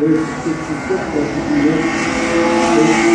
Rue 664,